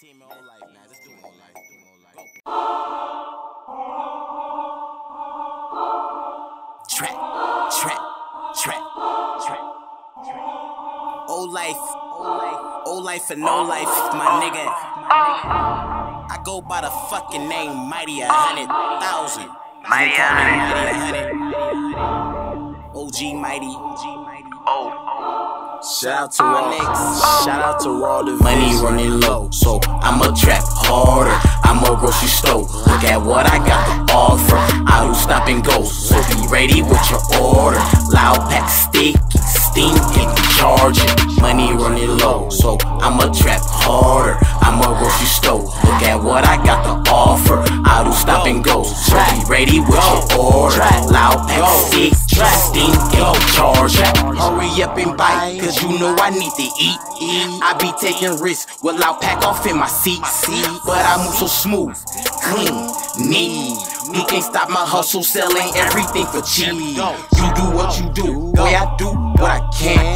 team my whole life, man. Just do it whole life. Do it whole life. Trap, trap, trap, trap, trap. Old life, old life, old life for no life, my nigga. I go by the fucking name Mighty a hundred thousand. Mighty a hundred. OG Mighty. Oh. Shout out to all niggas. Shout out to all the money running low. So I'ma trap harder. I'ma grocery store. Look at what I got to offer. I do stop and go. So be ready with your order. Loud pack sticky, stinking, charging. Money running low. So I'ma trap harder. I'ma grocery store. Look at what I got to offer. I do stop and go. So be ready with your order. Up and buy, cause you know I need to eat. I be taking risks without pack off in my seat. But I move so smooth, clean, neat. You can't stop my hustle, selling everything for cheap. You do what you do, boy, I do what I can.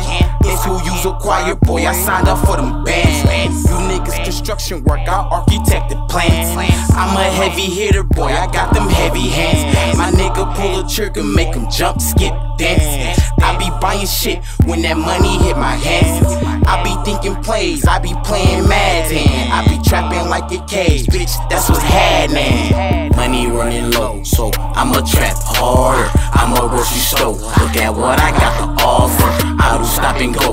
Who you's boy, I signed up for them bands. You niggas construction work, I architected plans. I'm a heavy hitter, boy, I got them heavy hands. My nigga pull a trigger, make him jump, skip, dance. I be buying shit when that money hit my hands. I be thinking plays, I be playing Madden. I be trapping like a cage, bitch, that's what's happening. Money running low, so I'ma trap harder. I'ma grocery store, look at what I got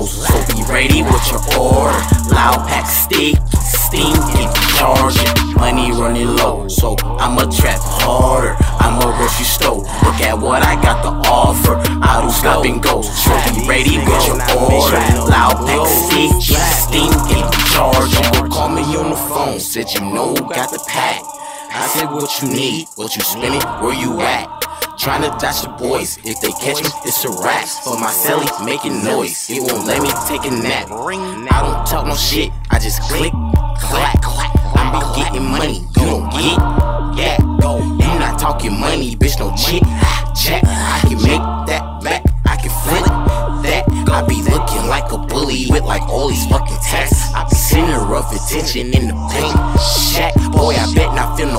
go, so be ready with your order. Loud pack stick, stinking, charging. Money running low, so I'ma trap harder. I'ma grocery store, look at what I got to offer. I do stop and go, so be ready with your order. Loud pack stick, stinking, charging. Call me on the phone, said you know got the pack. I said what you need, what you spending, where you at. Tryna dodge the boys, if they catch me, it's a rap. But my celly making noise, it won't let me take a nap. I don't talk no shit, I just click, clack, clack. I'm be getting money, you don't get, yeah. Go. You not talking money, bitch, no chick, jack. I can make that back, I can flip that. I be looking like a bully with like all these fucking tats. I be center of attention in the I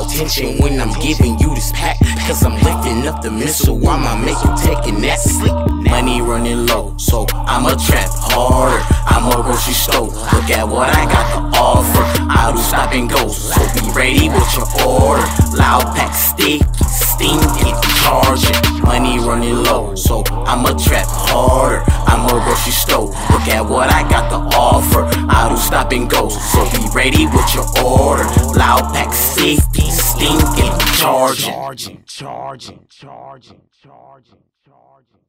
tension when I'm giving you this pack. Cause I'm lifting up the missile while my make you taking that sleep. Money running low, so I'ma trap harder. I'ma grocery store, look at what I got to offer. I do stop and go, so be ready with your order. Loud pack sticky, stinking, charging. Money running low, so I'ma trap harder. I'ma grocery store, look at what I got to offer. I do stop and go, so be ready with your order. Loud pack stinking, charging. charging, charging, charging, charging.